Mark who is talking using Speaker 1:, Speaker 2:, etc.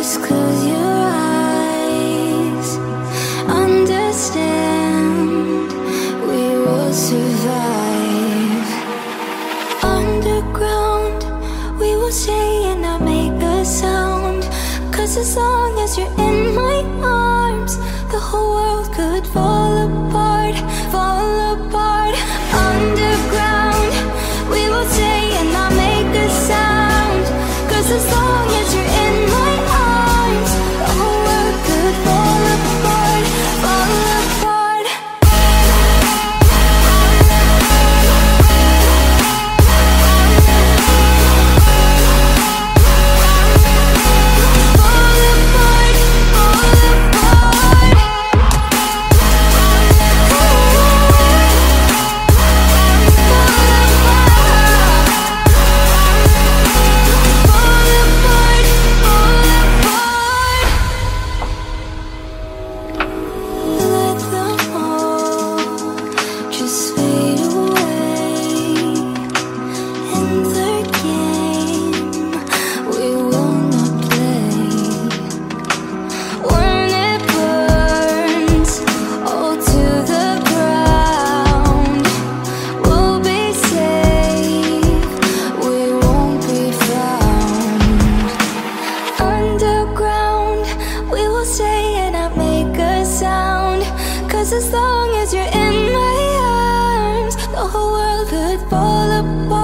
Speaker 1: Just close your eyes. Understand, we will survive. Underground, we will stay and not make a sound. Cause as long as you're in my arms, the whole world could fall apart, fall apart. As long as you're in my arms The whole world could fall apart.